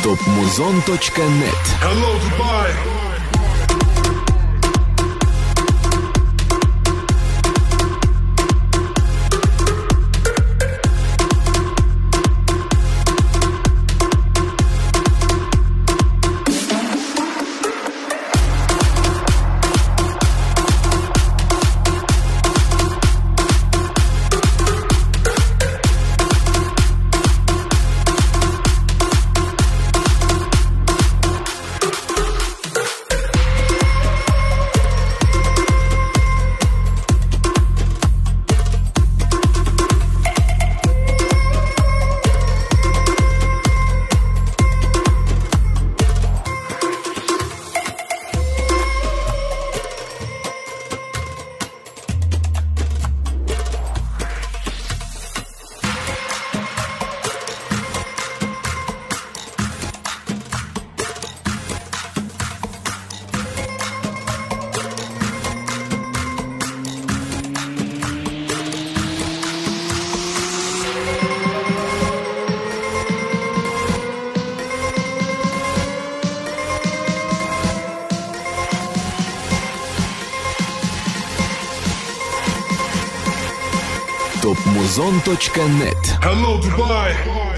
topmuzon.net Hello, Dubai. topmuzon.net Hello, Dubai.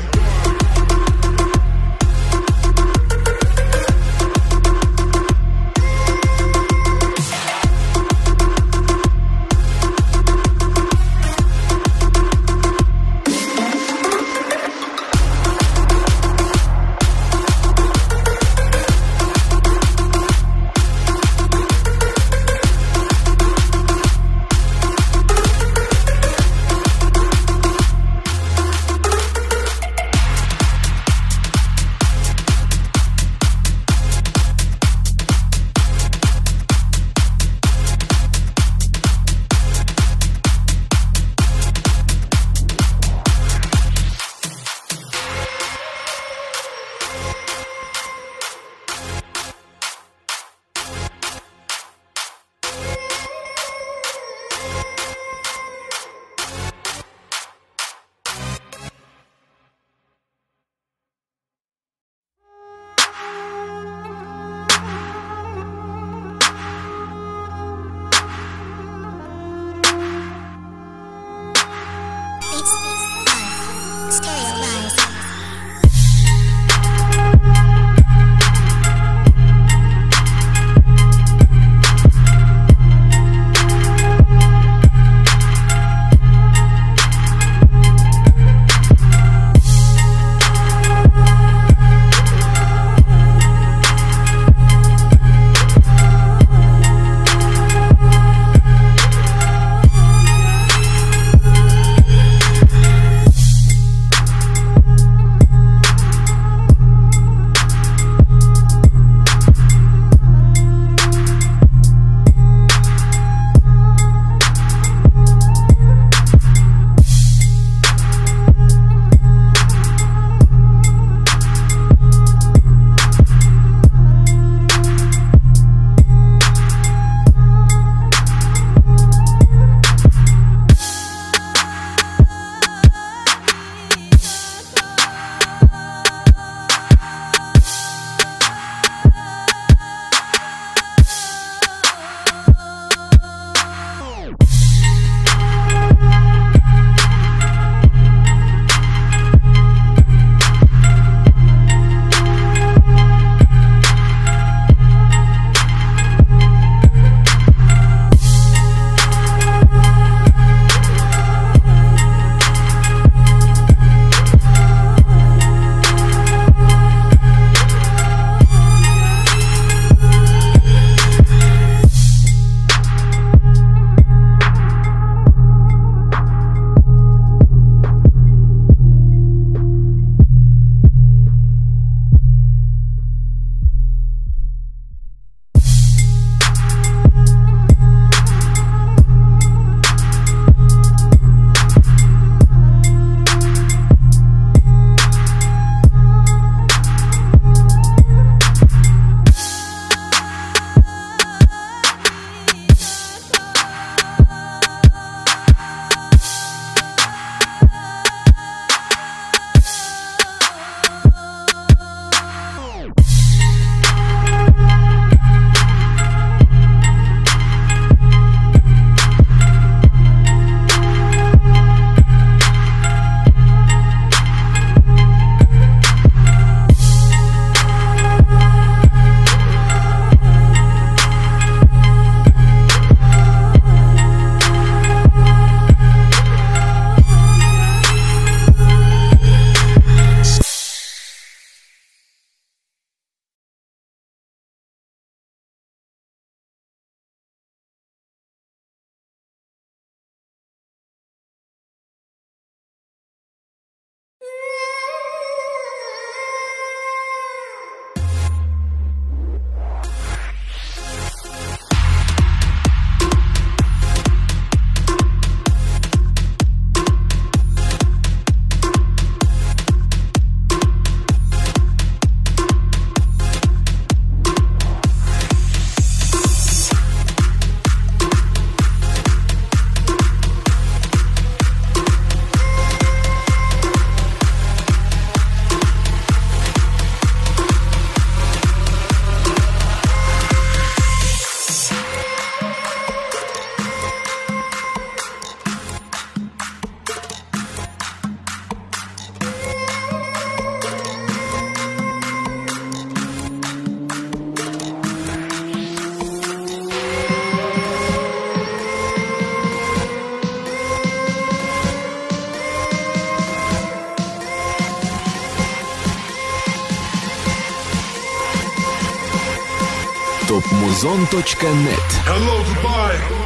Hello, Dubai.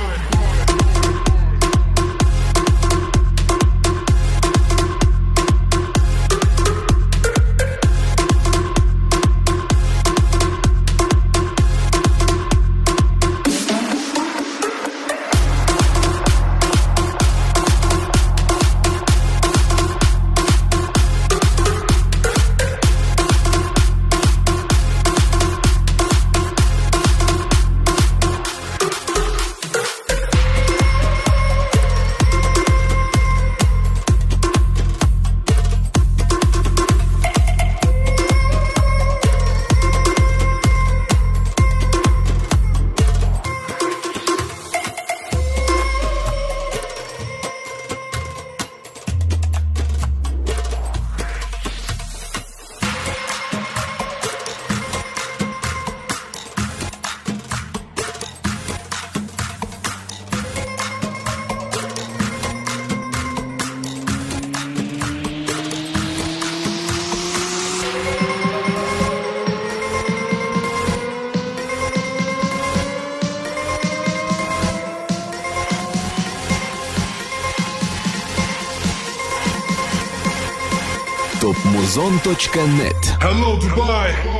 topmuzon.net Hello, Dubai.